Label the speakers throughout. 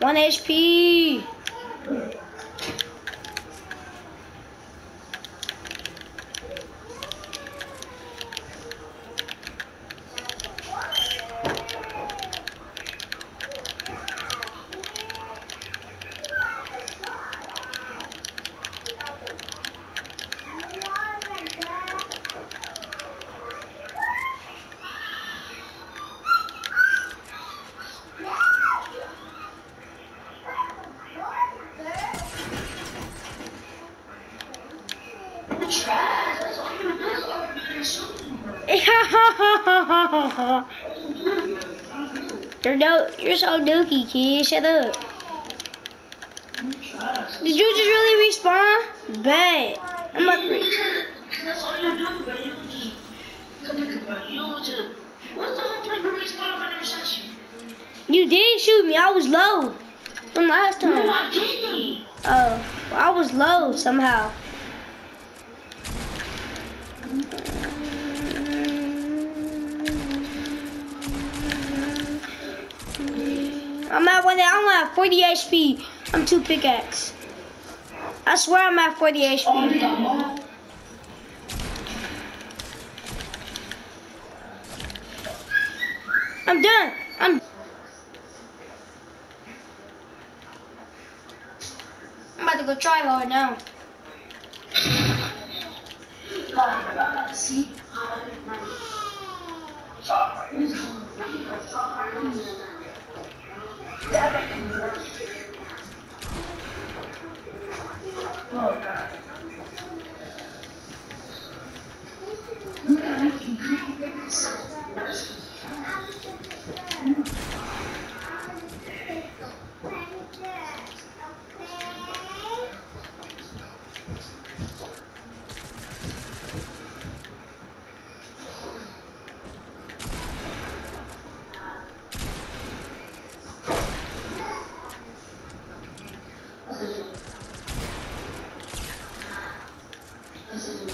Speaker 1: One HP.
Speaker 2: Trash. That's all you do. That's all you do is shoot.
Speaker 1: you're do- You're so dookie, kid. Shut up. Did you just really respawn? Bet. I'm to re-
Speaker 2: That's all you do, bro. You just come think about it. You just what's the whole point of respawn if I never shot you?
Speaker 1: You did shoot me. I was low from last
Speaker 2: No,
Speaker 1: time.
Speaker 2: I didn't.
Speaker 1: Oh, I was low somehow. I'm at one. I'm at 40 HP. I'm two pickaxe. I swear I'm at 40
Speaker 2: Oh,
Speaker 1: HP. I'm done. I'm. I'm about to go try hard now.
Speaker 2: See?
Speaker 1: Oh, God. You're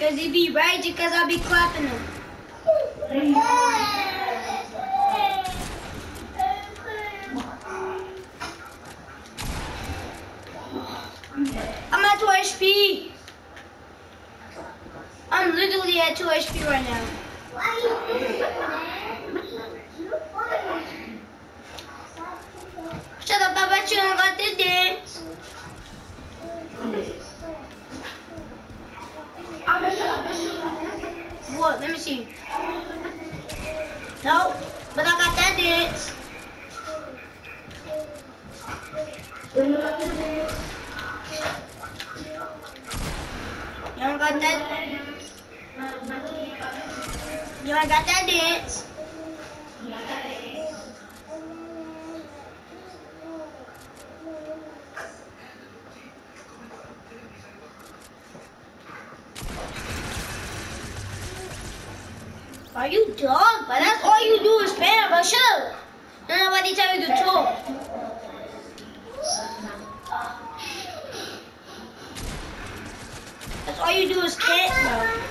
Speaker 1: Cause he be raging cause I be clapping him. I'm at 2 HP. I'm literally at 2 HP right now. Shut up, I bet you don't got this dance. What? Let me see. No, but I got that dance. You got that. You got that dance. Are you dumb? But that's all you do is spam, but shut up. Nobody tell you to talk. That's all you do is cat, bro.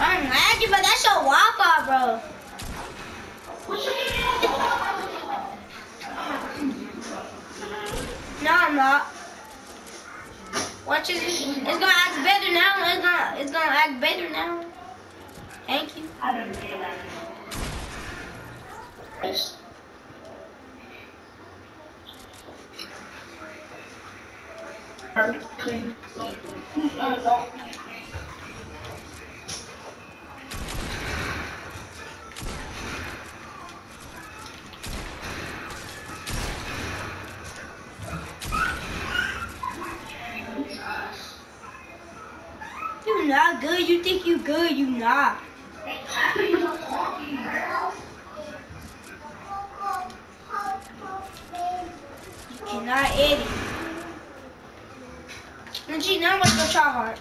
Speaker 1: I'm lagging, but that's your Wi-Fi, bro. no, I'm not. Watch it. It's gonna act better gonna, it's gonna act better now. Thank you.
Speaker 2: I don't feel it.
Speaker 1: You not good. You think you good. You not. You cannot edit. And she now let's go try hard.